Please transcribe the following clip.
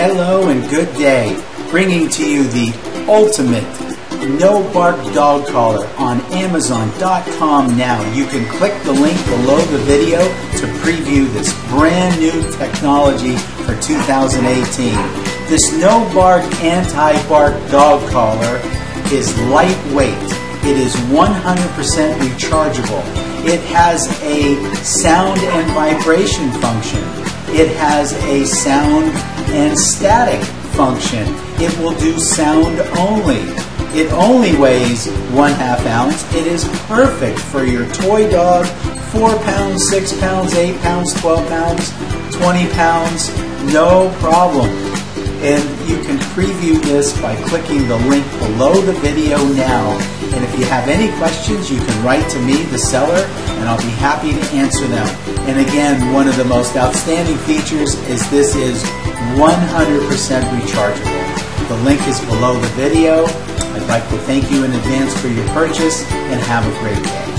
Hello and good day, bringing to you the ultimate no bark dog collar on Amazon.com now. You can click the link below the video to preview this brand new technology for 2018. This no bark anti bark dog collar is lightweight. It is 100% rechargeable. It has a sound and vibration function. It has a sound and static function. It will do sound only. It only weighs one half ounce. It is perfect for your toy dog, four pounds, six pounds, eight pounds, 12 pounds, 20 pounds, no problem. And you can preview this by clicking the link below the video now. And if you have any questions, you can write to me, the seller, and I'll be happy to answer them. And again, one of the most outstanding features is this is 100% rechargeable. The link is below the video. I'd like to thank you in advance for your purchase and have a great day.